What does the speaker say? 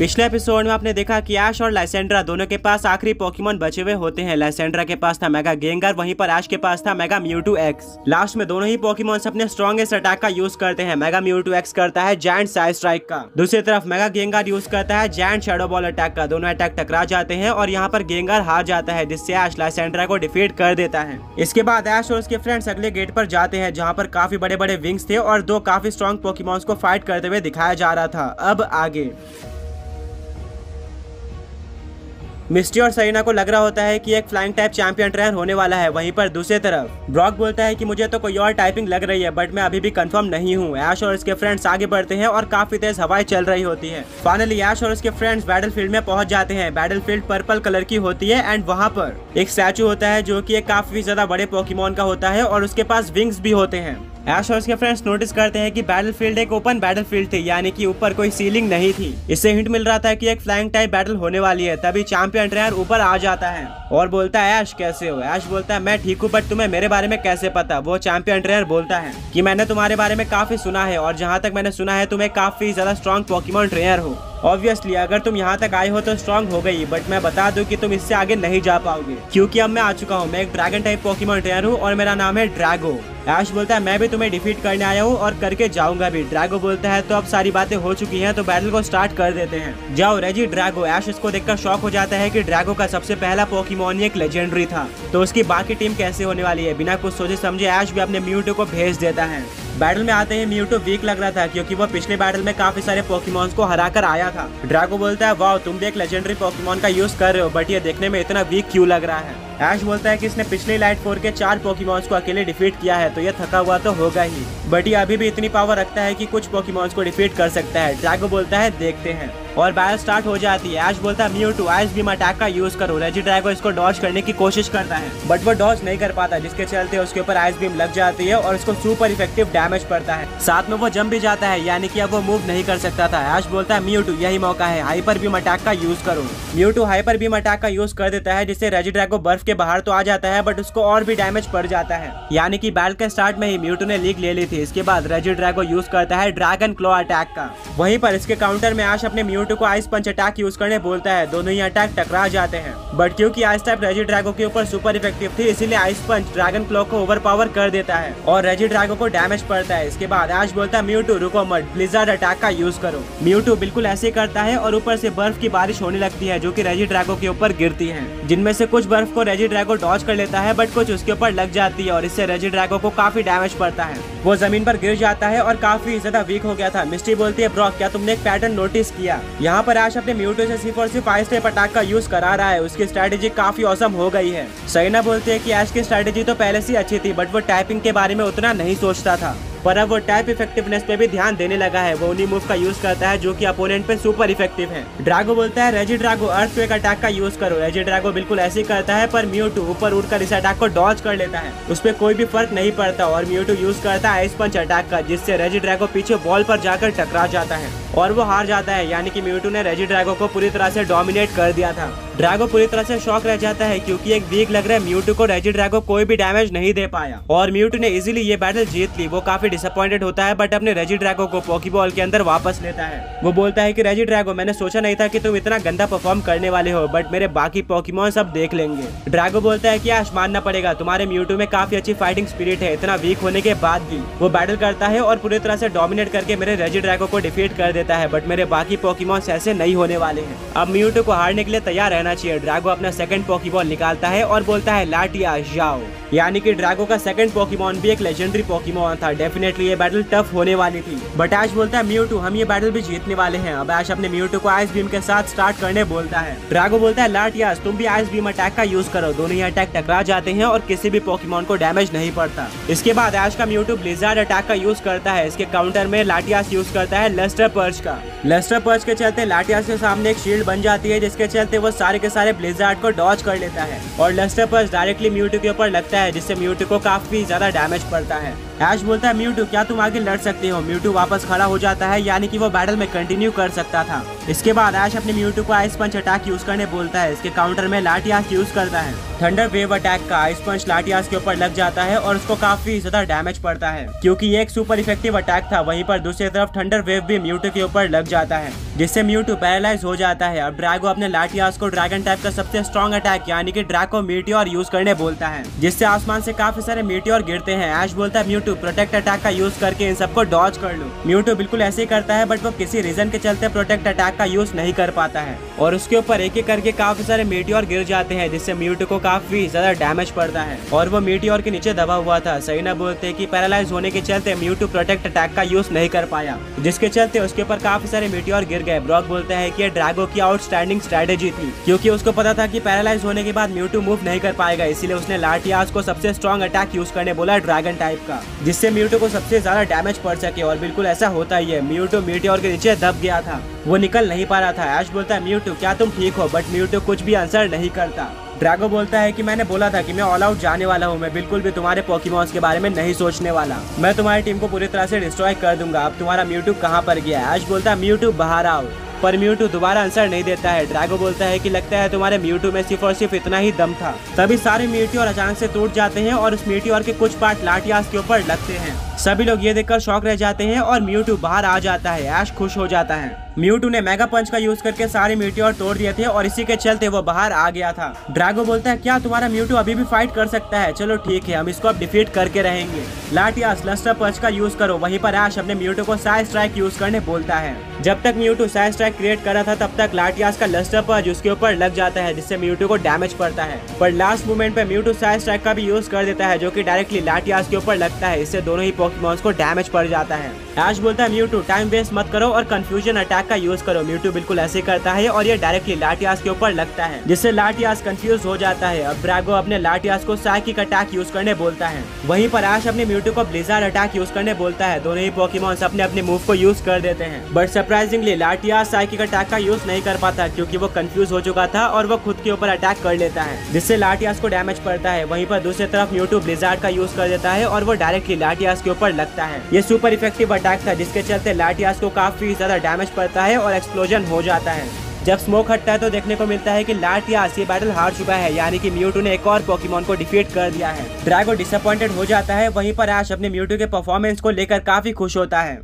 पिछले एपिसोड में आपने देखा कि ऐश और लाइसेंड्रा दोनों के पास आखिरी पोकेमोन बचे हुए होते हैं। लाइसेंड्रा के पास था मेगा गेंगर वहीं पर ऐश के पास था मेगा म्यूटू एक्स लास्ट में दोनों ही पोकेमोन्स अपने स्ट्रॉन्गेस्ट अटैक का यूज़ करते हैं। मेगा म्यूटू एक्स करता है जैंट साइड स्ट्राइक का। दूसरी तरफ़ मेगा गेंगार यूज़ करता है जैंट शेडो बॉल अटैक का। दोनों अटैक टकरा जाते हैं और यहाँ पर गेंगार हार जाता है, जिससे ऐश लाइसेंड्रा को डिफीट कर देता है। इसके बाद ऐश और उसके फ्रेंड्स अगले गेट पर जाते हैं, जहाँ पर काफ़ी बड़े बड़े विंग्स थे और दो काफ़ी स्ट्रॉन्ग पोकेमोन्स को फाइट करते हुए दिखाया जा रहा था। अब आगे। मिस्टी और सरीना को लग रहा होता है कि एक फ्लाइंग टाइप चैंपियन ट्रेनर होने वाला है, वहीं पर दूसरी तरफ़। ब्रॉक बोलता है कि मुझे तो कोई और टाइपिंग लग रही है बट मैं अभी भी कंफर्म नहीं हूँ। ऐश और उसके फ्रेंड्स आगे बढ़ते हैं और काफ़ी तेज हवाएँ चल रही होती है। फाइनली ऐश और उसके फ्रेंड्स बैटल में पहुँच जाते हैं। बैटल पर्पल कलर की होती है एंड वहाँ पर एक स्टैचू होता है जो की काफ़ी ज़्यादा बड़े पोकीमोन का होता है और उसके पास विंग्स भी होते हैं। ऐश और उसके फ्रेंड्स नोटिस करते हैं कि बैटल फ़ील्ड एक ओपन बैटल फ़ील्ड थी, यानी कि ऊपर कोई सीलिंग नहीं थी। इससे हिंट मिल रहा था कि एक फ्लाइंग टाइप बैटल होने वाली है, तभी चैंपियन ट्रेनर ऊपर आ जाता है और बोलता है ऐश कैसे हो? ऐश बोलता है, मैं ठीक हूँ बट तुम्हें मेरे बारे में कैसे पता? वो चैंपियन ट्रेनर बोलता है की, मैंने तुम्हारे बारे में काफ़ी सुना है और जहाँ तक मैंने सुना है तुम्हें काफ़ी ज़्यादा स्ट्रॉन्ग पॉकीमोन ट्रेनर हो। ऑब्वियसली अगर तुम यहाँ तक आए हो तो स्ट्रॉन्ग हो गई बट मैं बता दूँ कि तुम इससे आगे नहीं जा पाओगे। क्योंकि अब मैं आ चुका हूँ, मैं एक ड्रैगन टाइप पोकेमोन ट्रेनर हूँ और मेरा नाम है ड्रैगो ऐश बोलता है, मैं भी तुम्हें डिफीट करने आया हूँ और करके जाऊँगा भी। ड्रैगो बोलता है तो अब सारी बातें हो चुकी हैं तो बैटल को स्टार्ट कर देते हैं। जाओ रेजी ड्रैगो ऐश इसको देखकर शौक हो जाता है कि ड्रैगो का सबसे पहला पोकीमोन एक लेजेंडरी था। तो उसकी बाकी टीम कैसे होने वाली है? बिना कुछ सोचे समझे ऐश भी अपने म्यूटो को भेज देता है। बैटल में आते ही म्यूटो वीक लग रहा था क्योंकि वो पिछले बैटल में काफ़ी सारे पॉकीमोन को हरा कर आया था। ड्रैगो बोलता है वाह तुम भी एक लेजेंडरी पॉकीमोन का यूज़ कर रहे हो बट ये देखने में इतना वीक क्यों लग रहा है? ऐश बोलता है कि इसने पिछले लाइट फोर के चार पोकीमोन्स को अकेले डिफीट किया है तो ये थका हुआ तो होगा ही। बट ये अभी भी इतनी पावर रखता है कि कुछ पोकीमोन्स को डिफीट कर सकता है। ड्रैगो बोलता है, देखते हैं। और बैटल स्टार्ट हो जाती है। ऐश बोलता है Mewtwo ice beam attack का यूज़ करो। रेजी ड्रैगो इसको डॉज करने की कोशिश करता है। बट वो डॉज नहीं कर पाता, जिसके चलते उसके ऊपर आइस बीम लग जाती है और उसको सुपर इफ़ेक्टिव डैमेज पड़ता है। साथ में वो जम भी जाता है, यानी कि अब वो मूव नहीं कर सकता था। ऐश बोलता है म्यू टू यही मौका है। हाइपर बीम अटैक का यूज़ करो। Mewtwo hyper beam attack का यूज़ कर देता है, जिससे रेजी ड्रैगो बर्फ़ के बाहर तो आ जाता है बट उसको और भी डैमेज पड़ जाता है। यानी कि बैल के स्टार्ट में ही म्यूटो ने लीक ले ली थी। इसके बाद रेजी ड्रैगो यूज़ करता है ड्रैगन क्लो अटैक का। वहीं पर इसके काउंटर में आश अपने म्यूटो को आइस पंच अटैक यूज़ करने बोलता है। दोनों ही अटैक टकरा जाते हैं। बट क्योंकि आइस टाइप रेजी ड्रैगो के ऊपर सुपर इफ़ेक्टिव थी, इसीलिए आइस पंच ड्रैगन क्लो को ओवर पावर कर देता है और रेजी ड्रैगो को डैमेज पड़ता है। इसके बाद आज बोलता है, म्यूटू, रुको मत, ब्लिजार्ड अटैक का यूज़ करो। म्यूटू बिल्कुल ऐसे करता है और ऊपर से बर्फ़ की बारिश होने लगती है, जो की रेजी ड्रैगो के ऊपर गिरती है। जिनमें से कुछ बर्फ़ को रेजी ड्रैगो डॉच कर लेता है, बट कुछ उसके ऊपर लग जाती है और इससे रेजी ड्रैगो को काफ़ी डैमेज पड़ता है। वो ज़मीन पर गिर जाता है और काफ़ी ज़्यादा वीक हो गया था। मिस्टी बोलती है ब्रॉक क्या तुमने एक पैटर्न नोटिस किया? यहाँ पर आज अपने म्यूटो से सिर्फ़ और सिर्फ़ आइस टाइप अटैक का यूज़ करा रहा है। उसकी स्ट्रेटेजी काफ़ी औसम हो गई है। सैना बोलते है की ऐश की स्ट्रेटेजी तो पहले से अच्छी थी बट वो टाइपिंग के बारे में उतना नहीं सोचता था। पर अब वो टाइप इफेक्टिवनेस पे भी ध्यान देने लगा है। वो उन्हीं मूव का यूज़ करता है जो कि अपोनेंट पे सुपर इफ़ेक्टिव है। ड्रागो बोलता है रेजी ड्रागो अर्थ पे अटैक का यूज़ करो। रेजी ड्रागो बिल्कुल ऐसे करता है, पर म्यूटू ऊपर उड़कर इस अटैक को डॉज कर लेता है। उस पर कोई भी फ़र्क नहीं पड़ता और म्यूटू यूज़ करता है आइस पंच अटैक का, जिससे रेजी ड्रागो पीछे बॉल पर जाकर टकरा जाता है। और वो हार जाता है, यानी कि म्यूटू ने रेजी ड्रैगो को पूरी तरह से डोमिनेट कर दिया था। ड्रैगो पूरी तरह से शॉक रह जाता है क्योंकि एक वीक लग रहा है म्यूटू को रेजी ड्रैगो कोई भी डैमेज नहीं दे पाया। और म्यूटू ने इजीली ये बैटल जीत ली, वो काफ़ी डिसअपॉइंटेड होता है बट अपने रेजी ड्रैगो को पॉकीबॉल के अंदर वापस लेता है। वो बोलता है की रेजी ड्रैगो मैंने सोचा नहीं था की तुम इतना गंदा परफॉर्म करने वाले हो बट मेरे बाकी पॉकीमोन सब देख लेंगे। ड्रैगो बोलता है की आज मानना पड़ेगा, तुम्हारे म्यूटू में काफ़ी अच्छी फाइटिंग स्पिरिट है, इतना वीक होने के बाद भी। वो बैटल करता है और पूरी तरह से डोमिनेट करके मेरे रेजी ड्रैगो को डिफीट कर देता है बट मेरे बाकी पॉकीमोन ऐसे नहीं होने वाले हैं। अब म्यूटो को हारने के लिए तैयार रहना चाहिए। ड्रैगो अपना सेकंड पॉकीबॉल निकालता है और बोलता है, लाटिया, जाओ। यानी कि ड्रैगो का सेकंड पॉकीमोन भी एक लेजेंडरी पॉकीमोन था। डेफिनेटली ये बैटल टफ होने वाली थी। बट ऐश बोलता है म्यूटू हम ये बैटल भी जीतने वाले हैं। अब ऐश अपने म्यूटू को आइस बीम के साथ स्टार्ट करने बोलता है। ड्रैगो बोलता है लाटियास तुम भी आइस बीम अटैक का यूज़ करो। दोनों ही अटैक टकरा जाते हैं और किसी भी पॉकीमोन को डैमेज नहीं पड़ता। इसके बाद ऐश का म्यूटू ब्लिजार्ड अटैक का यूज़ करता है। इसके काउंटर में लाटियास यूज़ करता है। लेस्टर पर्च का। लेस्टर पर्च के चलते लाटियास के सामने एक शील्ड बन जाती है, जिसके चलते वो सारे के सारे ब्लेजार्ड को डॉच कर लेता है। और लेस्टर पर्च डायरेक्टली म्यूटू के ऊपर लगता है, जिससे म्यूटू को काफ़ी ज़्यादा डैमेज पड़ता है। ऐश बोलता है, म्यूटू, क्या तुम आगे लड़ सकते हो? म्यूटू वापस खड़ा हो जाता है, यानी कि वो बैटल में कंटिन्यू कर सकता था। इसके बाद ऐश अपने म्यूटू को आइस पंच अटैक यूज़ करने बोलता है, इसके काउंटर में लाठियास यूज़ करता है। थंडर वेव अटैक का आइस पंच लाठियास के ऊपर लग जाता है और उसको काफ़ी ज़्यादा डैमेज पड़ता है। क्योंकि एक सुपर इफ़ेक्टिव अटैक था, वहीं पर दूसरी तरफ़ थंडर वेव भी म्यूटू के ऊपर लग जाता है, जिससे म्यूटू पैरालाइज हो जाता है अब ड्रैगो अपने लाठियास को ड्रैगन टाइप का सबसे स्ट्रॉन्ग अटैक यानी कि ड्रैको मीटियोर यूज़ करने बोलता है, जिससे आसमान से काफ़ी सारे मीटियोर गिरते हैं। ऐश बोलता है म्यूटू प्रोटेक्ट अटैक का यूज़ करके इन सबको डॉज कर लो। म्यूटू बिल्कुल ऐसे ही करता है बट वो किसी रीजन के चलते प्रोटेक्ट अटैक का यूज़ नहीं कर पाता है। और उसके ऊपर एक एक करके काफ़ी सारे मीटियोर गिर जाते हैं, जिससे म्यूटू को काफ़ी ज़्यादा डैमेज पड़ता है। और वो मीटियोर के नीचे दबा हुआ था। सही ना बोलते की पैरालाइज होने के चलते म्यूटू प्रोटेक्ट अटैक का यूज़ नहीं कर पाया, जिसके चलते उसके ऊपर काफ़ी सारे मीटियोर गिर गए। ब्रॉक बोलता है कि ड्रैगो की आउटस्टैंडिंग स्ट्रेटेजी थी, क्योंकि उसको पता था कि पैरालाइज होने के बाद म्यूटू मूव नहीं कर पाएगा, इसीलिए उसने लाठियास को सबसे स्ट्रॉन्ग अटैक यूज़ करने बोला ड्रैगन टाइप का, जिससे म्यूटू को सबसे ज़्यादा डैमेज पड़ सके, और बिल्कुल ऐसा होता ही है। म्यूटू मीटियोर के नीचे दब गया था, वो निकल नहीं पा रहा था। ऐश बोलता है म्यूटू क्या तुम ठीक हो? बट म्यूटू कुछ भी आंसर नहीं करता। ड्रैगो बोलता है कि मैंने बोला था कि मैं ऑल आउट जाने वाला हूँ, मैं बिल्कुल भी तुम्हारे पोकीमॉन्स के बारे में नहीं सोचने वाला। मैं तुम्हारी टीम को पूरी तरह से डिस्ट्रॉय कर दूँगा। अब तुम्हारा म्यूट्यूब कहाँ पर गया ऐश बोलता है म्यूटू बाहर आओ। पर म्यूटू दोबारा आंसर नहीं देता है। ड्रैगो बोलता है कि लगता है तुम्हारे म्यूटू में सिर्फ़ और सिर्फ़ इतना ही दम था। तभी सारे म्यूटियोर अचानक से टूट जाते हैं और उस म्यूटियोर के कुछ पार्ट लाठियास के ऊपर लगते हैं। सभी लोग ये देखकर शौक रह जाते हैं और म्यूटू बाहर आ जाता है। ऐश खुश हो जाता है। म्यूटू ने मेगा पंच का यूज़ करके सारे म्यूटियोर तोड़ दिए थे और इसी के चलते वो बाहर आ गया था। ड्रैगो बोलता है, क्या तुम्हारा म्यूटू अभी भी फाइट कर सकता है? चलो ठीक है, हम इसको अब डिफीट करके रहेंगे। लाटियास लस्टर पंच का यूज़ करो। वहीं पर ऐश अपने म्यूटू को साइज़ स्ट्राइक यूज़ करने बोलता है। जब तक म्यूटू साइज़ स्ट्राइक क्रिएट कर रहा था, तब तक लाटियास का लस्टर पंच उसके ऊपर लग जाता है, जिससे म्यूटू को डैमेज पड़ता है। पर लास्ट मोमेंट पे म्यूटू साइज़ स्ट्राइक का भी यूज़ कर देता है, जो की डायरेक्टली लाटियास के ऊपर लगता है। इससे दोनों ही पॉकीमॉन्स को डैमेज पड़ जाता है। ऐश बोलता है म्यूटू टाइम वेस्ट मत करो और कंफ्यूजन अटैक का यूज़ करो। म्यूटू बिल्कुल ऐसे करता है और ये डायरेक्टली लाटियास के ऊपर लगता है, जिससे लाटियास कंफ्यूज हो जाता है। अब ब्रागो अपने लाटियास को साइकिक अटैक यूज़ करने बोलता है। वहीं पर ऐश अपने म्यूटू को ब्लिजार अटैक यूज़ करने बोलता है। दोनों ही पॉकीमॉन्स अपने अपने मूव को यूज़ कर देते हैं। But surprisingly Latias psychic attack का यूज़ नहीं कर पाता क्योंकि वो कंफ्यूज हो चुका था और वो खुद के ऊपर अटैक कर लेता है, जिससे लाटियास को डैमेज पड़ता है। वहीं पर दूसरी तरफ़ म्यूटू ब्लिजार्ड का यूज़ कर देता है और वो डायरेक्टली लाटियास के ऊपर लगता है। ये सुपर इफ़ेक्टिव अटैक था, जिसके चलते लाटियास को काफ़ी ज़्यादा डैमेज पड़ता है और एक्सप्लोजन हो जाता है। जब स्मोक हटता है तो देखने को मिलता है कि लाटियास ये बैटल हार चुका है, यानी कि म्यूटू ने एक और पोकेमोन को डिफीट कर दिया है। ड्रैगो डिसअपॉइंटेड हो जाता है, वहीं पर ऐश अपने म्यूटू के परफॉर्मेंस को लेकर काफ़ी खुश होता है।